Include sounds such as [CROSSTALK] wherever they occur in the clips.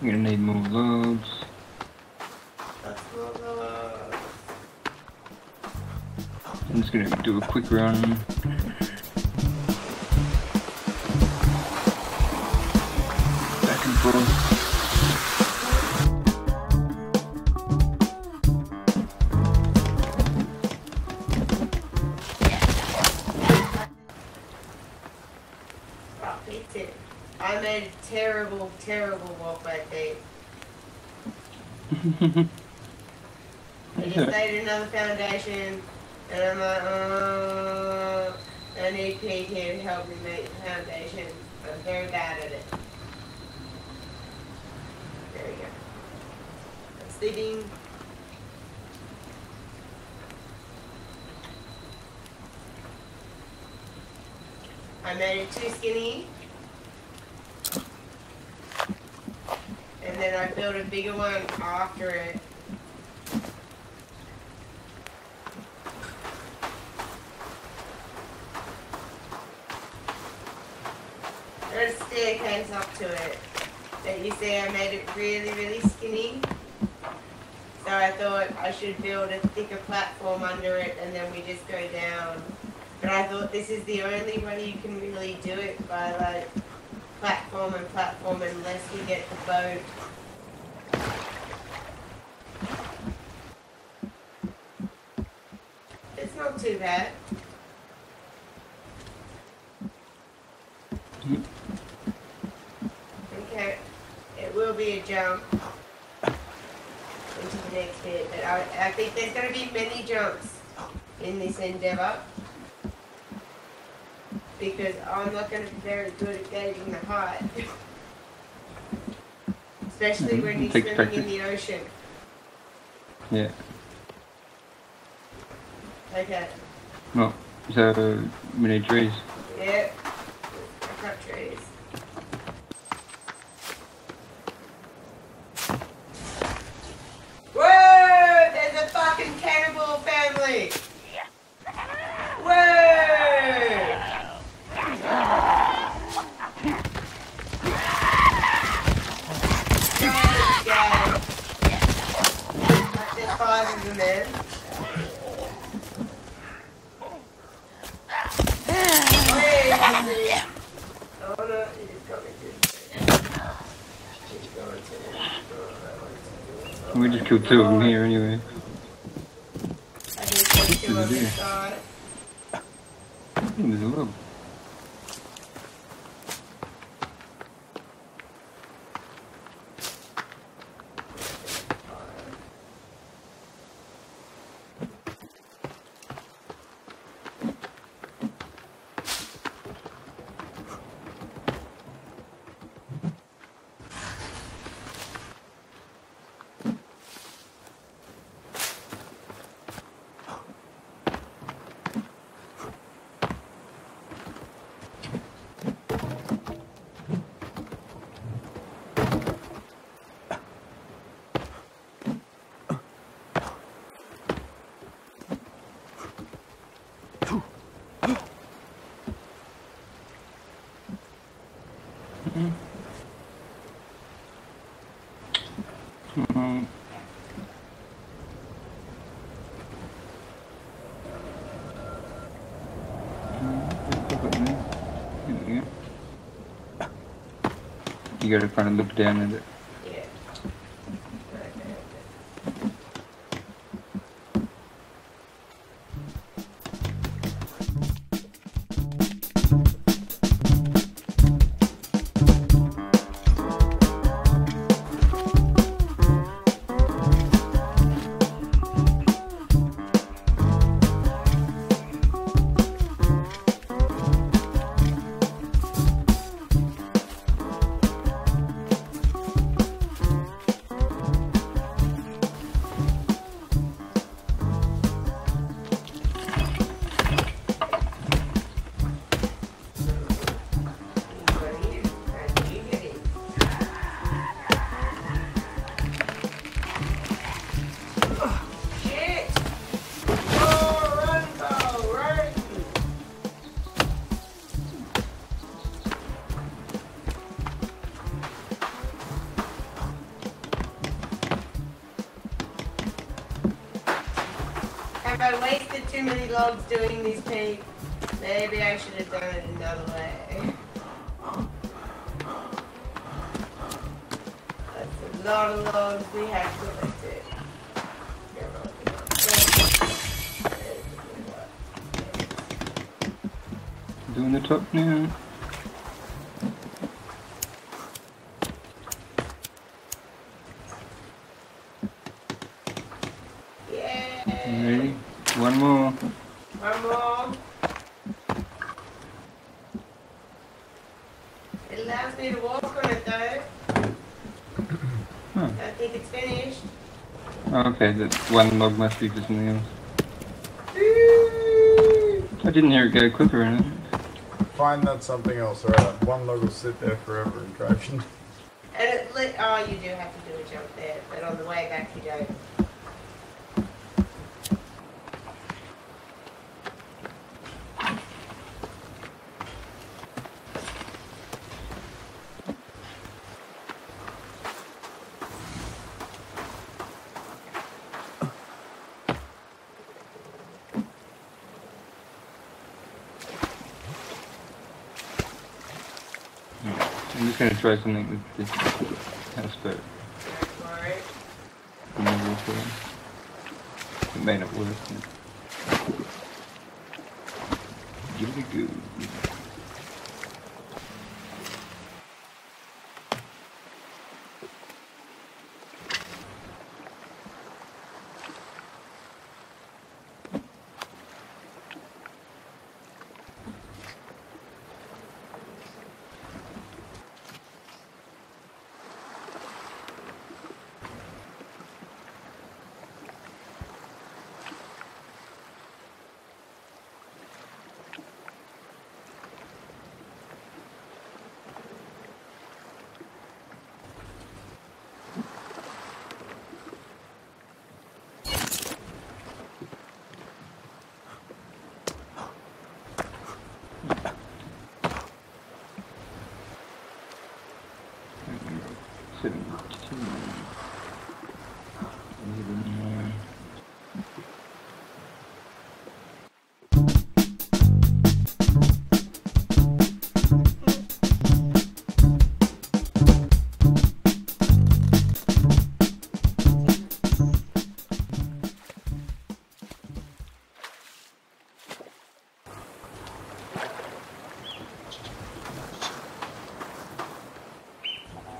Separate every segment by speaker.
Speaker 1: I'm gonna need more loads.
Speaker 2: More loads.
Speaker 1: I'm just gonna do a quick run.
Speaker 2: I a terrible, terrible walkway feet. I just [LAUGHS] made another foundation, and I'm like, uh, I need Pete here to help me make the foundation. I'm very bad at it. There we go. I'm sleeping. I made it too skinny. Then I built a bigger one after it. There's a staircase up to it. But you see I made it really, really skinny. So I thought I should build a thicker platform under it and then we just go down. But I thought this is the only way you can really do it by like platform and platform unless you get the boat. It's
Speaker 1: that.
Speaker 2: Okay, it will be a jump into the next bit, but I, I think there's going to be many jumps in this endeavour because I'm not going to be very good at gauging the height, [LAUGHS] especially
Speaker 1: Mhm,
Speaker 2: when you're swimming in the ocean.
Speaker 1: Yeah.
Speaker 2: Okay,
Speaker 1: Well, so we need trees.
Speaker 2: yep, I cut trees. Whoa! There's a fucking cannibal family! Whoa! God, God. There's five of them there. Wait, Oh no, he just got me good. He's going to-
Speaker 1: We just killed two of them here anyway.
Speaker 2: I just got two on this.
Speaker 1: There's a lot. Um, You gotta kind
Speaker 2: doing these Pete? Maybe I should have done it another way. That's a lot of logs we have collected.
Speaker 1: Doing the top now.
Speaker 2: Yeah.
Speaker 1: Ready? One more.
Speaker 2: One more. It allows me to walk on it though.
Speaker 1: Huh.
Speaker 2: I think it's finished.
Speaker 1: Okay, that one log must be just nails. I didn't hear it go quicker in it.
Speaker 3: Find that something else, alright? One log will sit there forever and drive you.
Speaker 2: And it li- oh, you do have to do a jump there, but on the way back you don't.
Speaker 1: I'm just gonna try something with this
Speaker 2: it.
Speaker 1: in. It may not work. Give it a go.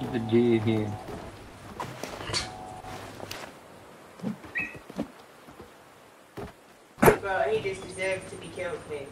Speaker 1: The deer here.
Speaker 2: Well, he just deserves to be killed, Pete.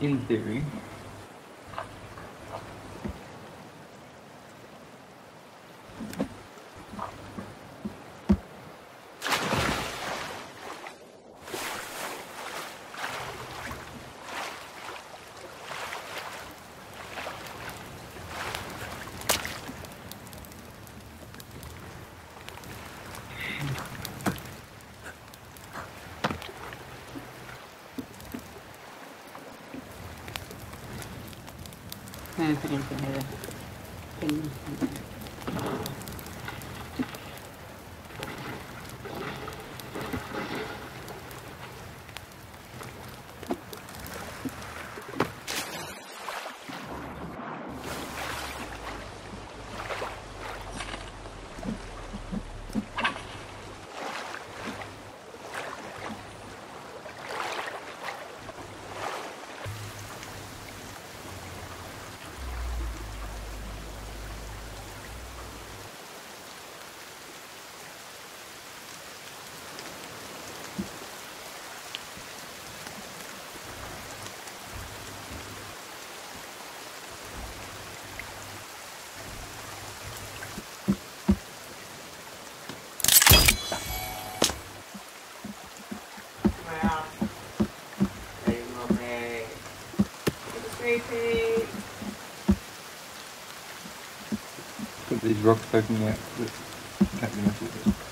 Speaker 1: In theory. Ah, esperen. Rocks poking out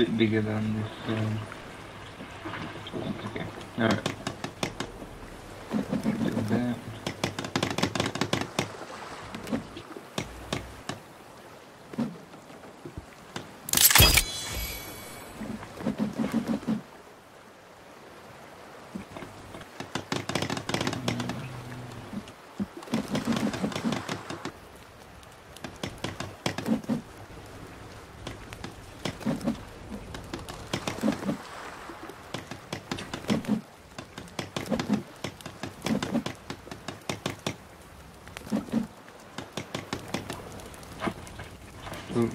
Speaker 1: bit bigger than this. Um, okay. Alright. Do that. Ooh.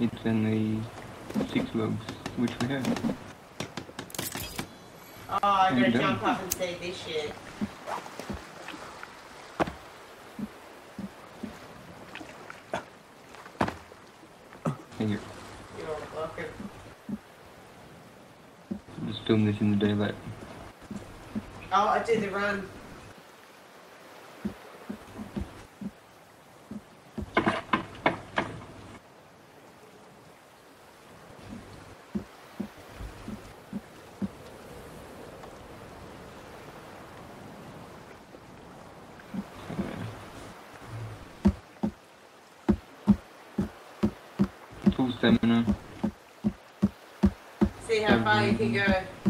Speaker 1: It's only six logs, which we have.
Speaker 2: Oh, I
Speaker 1: How you
Speaker 2: gotta jump up and see this shit.
Speaker 1: Thank you.
Speaker 2: You're welcome.
Speaker 1: Film this in the daylight.
Speaker 2: Oh, I did the run.
Speaker 1: Full stamina.
Speaker 2: See how far you can go.